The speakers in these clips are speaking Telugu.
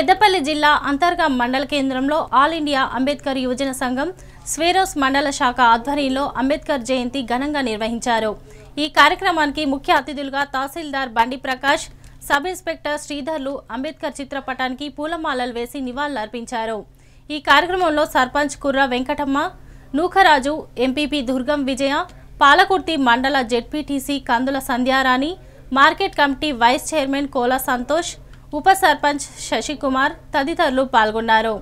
పెద్దపల్లి జిల్లా అంతర్గా మండల కేంద్రంలో ఆల్ ఇండియా అంబేద్కర్ యువజన సంఘం స్వేరోస్ మండల శాఖ ఆధ్వర్యంలో అంబేద్కర్ జయంతి ఘనంగా నిర్వహించారు. ఈ కార్యక్రమానికి ముఖ్య అతిథులుగా తహసీల్దార్ బండి ప్రకాష్ సబ్ ఇన్స్పెక్టర్ శ్రీధర్లు అంబేద్కర్ చిత్రపటానికి పూలమాలలు వేసి నివాళులర్పించారు. ఈ కార్యక్రమంలో సర్పంచ్ కుర్ర వెంకటమ్మ నూకరాజు ఎంపీపీ దుర్గం విజయ పాలకుర్తి మండల ZPTC Kandula Sandhyarani market committee vice chairman Kola Santosh ఉప సర్పంచ్ శశికుమార్ తదితరులు పాల్గొన్నారు.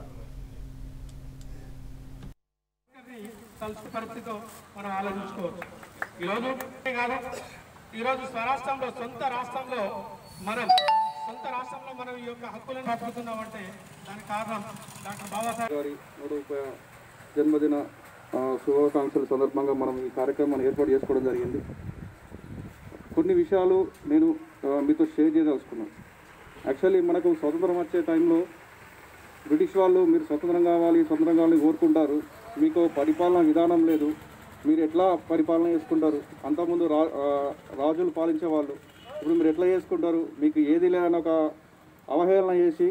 ఈరోజు స్వరాష్ట్రంలో సొంత రాష్ట్రంలో మనం సొంత రాష్ట్రంలో మనం ఈ యొక్క హక్కులను దానికి కారణం డాక్టర్ బాబాసాహెబ్ గారి జన్మదిన శుభాకాంక్షల సందర్భంగా మనం ఈ కార్యక్రమాన్ని ఏర్పాటు చేసుకోవడం జరిగింది. కొన్ని విషయాలు నేను మీతో షేర్ చేయదలుచుకున్నాను. యాక్చువల్లీ మనకు స్వతంత్రం వచ్చే టైంలో బ్రిటిష్ వాళ్ళు మీరు స్వతంత్రం కావాలి స్వతంత్రం కావాలని కోరుకుంటారు. మీకు పరిపాలన విధానం లేదు. మీరు ఎట్లా పరిపాలన చేసుకుంటారు? అంతకుముందు రా రాజులు పాలించే వాళ్ళు. ఇప్పుడు మీరు ఎట్లా చేసుకుంటారు? మీకు ఏది లేదని ఒక అవహేళన చేసి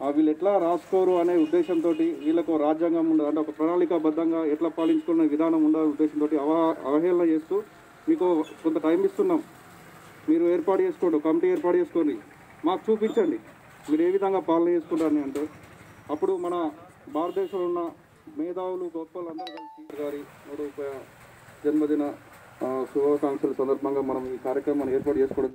ఆ, వీళ్ళు ఎట్లా రాసుకోరు అనే ఉద్దేశంతో వీళ్ళకు రాజ్యాంగం ఉండదు అంటే ఒక ప్రణాళికాబద్ధంగా ఎట్లా పాలించుకునే విధానం ఉండదు ఉద్దేశంతో అవహ అవహేళన చేస్తూ మీకు కొంత టైం ఇస్తున్నాం. మీరు ఏర్పాటు చేసుకోండి కమిటీ ఏర్పాటు చేసుకోండి. మాకు చూపించండి. మీరు ఏ విధంగా పాలన చేసుకుంటారని అంటే అప్పుడు మన భారతదేశంలో ఉన్న మేధావులు గొప్పలు అందరూ కలిసి గారి మూడు జన్మదిన శుభాకాంక్షల సందర్భంగా మనం ఈ కార్యక్రమాన్ని ఏర్పాటు చేసుకోవడం